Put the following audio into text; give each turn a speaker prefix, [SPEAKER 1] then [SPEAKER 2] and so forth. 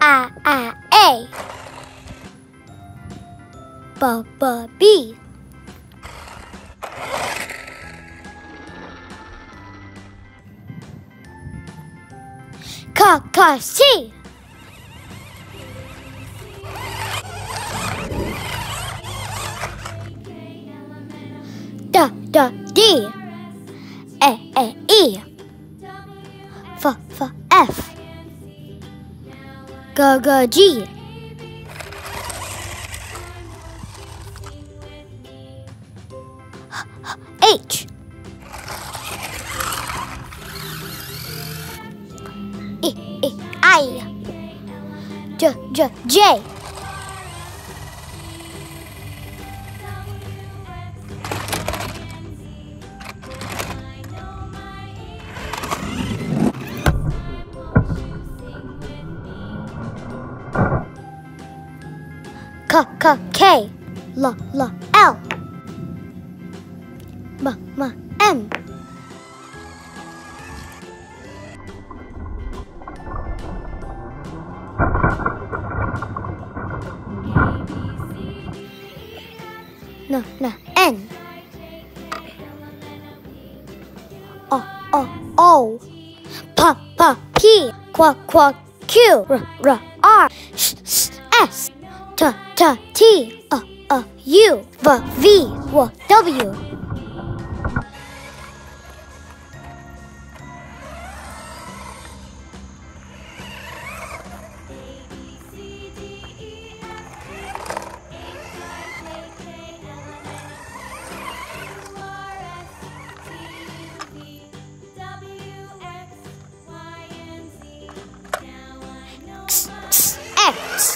[SPEAKER 1] I I A. B B B. C C C. D D D. E E E. F F F G. H. I. J J J K K K L L L M M M. N N N. O O O. P P P. Q Q Q. R R R S S S T T uh, uh, U V V W W. X X X